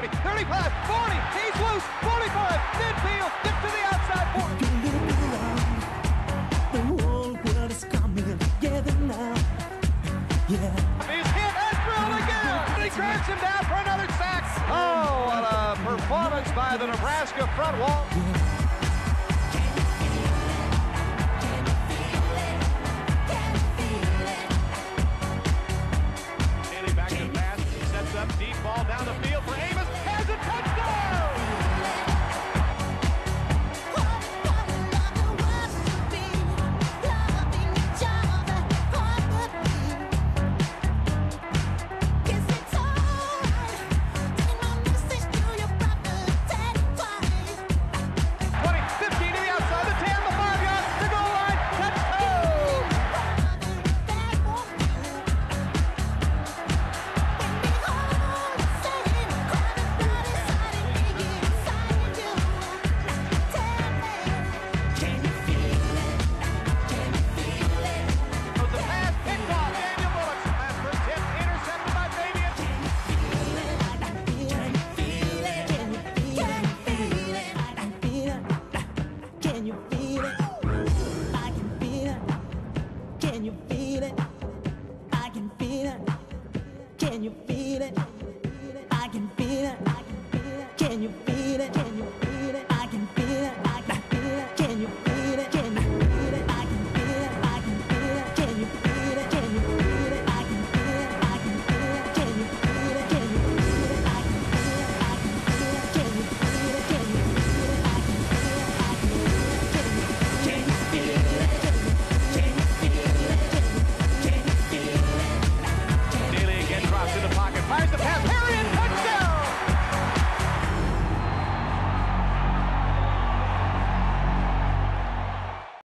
30, 35, 40. He's loose. 45. Midfield. Gets to the outside 40. You look around, the whole world is coming together now. Yeah. He's hit and drilled again. He drags him down for another sack. Oh, what a performance by the Nebraska front wall. Haley Can you feel it? I can feel it. Can you feel it?